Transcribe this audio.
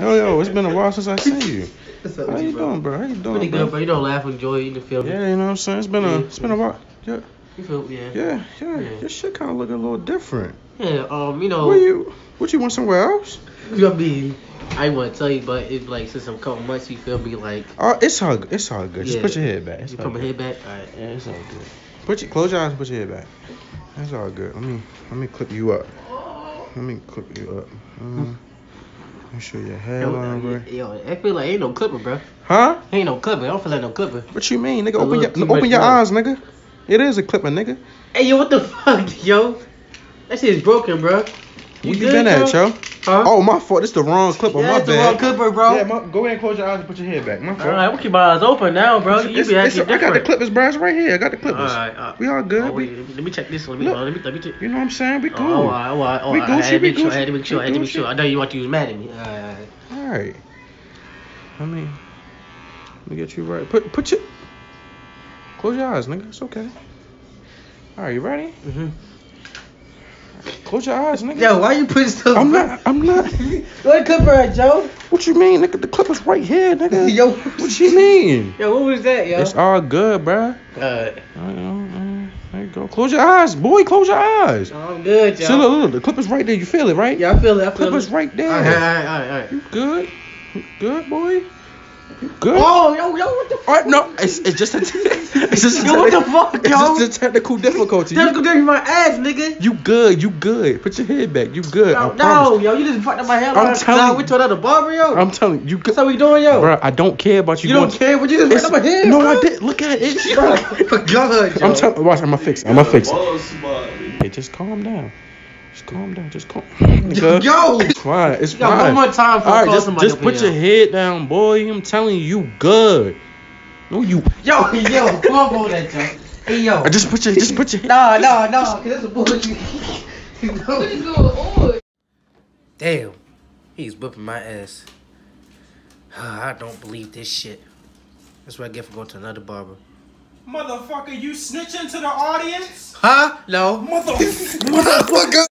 Hell yo, it's been a while since I seen you. What's up How you you, bro? doing, bro? How you doing, Pretty bro? good, bro. You don't laugh, and enjoy, you feel me? Yeah, you know what I'm saying. It's been a, it's been a while. Yeah, You feel me? Yeah. yeah, yeah. Yeah. Your shit kind of looking a little different. Yeah. Um, you know, Where you? What you want somewhere else? you know, I mean, I ain't want to tell you, but it's like since some couple months, you feel me? Like, Oh, it's all, good. it's all good. Just Yeah. put your head back. It's you all put my good. head back. All right. Yeah, it's all good. Put your close your eyes. and Put your head back. That's all good. Let me let me clip you up. Let me clip you up. Uh, make sure your Yo, hairline uh, right. yo, I feel like ain't no clipper, bro. Huh? Ain't no clipper. I don't feel like no clipper. What you mean, nigga? Open your open your eyes, nigga. It is a clipper, nigga. Hey, yo, what the fuck, yo? That shit is broken, bro. Where you good, been at, yo? Huh? Oh, my fault. This the wrong clipper. yeah, my it's the wrong clipper, bro. Yeah, my, go ahead and close your eyes and put your head back. My fault. All right, we keep our eyes open now, bro. You It's- be it's- acting I got the clippers, bro. It's right here. I got the clippers. right, all right. We all good. Oh, wait, let me- let me check this one. Let me, oh, let me, let me check. you know what I'm saying? We Oh, cool. all right, right, all We right. I had Gucci, to we make sure. I Gucci, had to make sure. I had to we make sure. Gucci. I know you want to use mad at me. All right, all right. All right. I mean, let me get you right. Put put your close your eyes, nigga. It's okay. All right, you ready? Mm-hmm. Close your eyes, nigga. Yo, why you putting stuff? I'm not. I'm not. What clipper at, Joe? What you mean, nigga? The clipper's right here, nigga. Yo, What you mean? Yo, what was that, yo? It's all good, bruh. Good. Uh, there you go. Close your eyes, boy. Close your eyes. I'm good, yo. See, look, look, the clipper's right there. You feel it, right? Yeah, I feel it. I feel Clipper's it. right there. All right, all right, all right. You good? You good, boy? You good? Oh, yo, yo, what the fuck? All right, no, it's, it's just a, it's just a Yo, what the techni- fuck, It's yo? just a technical difficulty. Tell me You, to give my ass, nigga. you good? You good? Put your head back. You good? I No, promise. no, yo, you just fucked up my hair. I'm I'm telling I you. went to another barber, yo. I'm telling you, you good, That's how we doing, yo. bro. I don't care about you. you don't care, but you just It's- fucked up my hair. no, bro. I did. Look at it. It's, Bro, God, yo. I'm telling. Watch. I'm gonna fix it. I'm gonna fix it. Balls. Hey, just calm down. Just calm down. Just calm. Nigga. Yo. It's fine. It's Yo, fine. one more time before All I right, call just just put your head down, boy. I'm telling you, you good. No, you. Yo, yo, come on, hold that, yo. Hey, yo. I just put your just put your. no, no, no, cause that's a bullshit. What is going on? Damn, he's whipping my ass. I don't believe this shit. That's what I get for going to another barber. Motherfucker, you snitching to the audience? Huh? No. Motherfucker.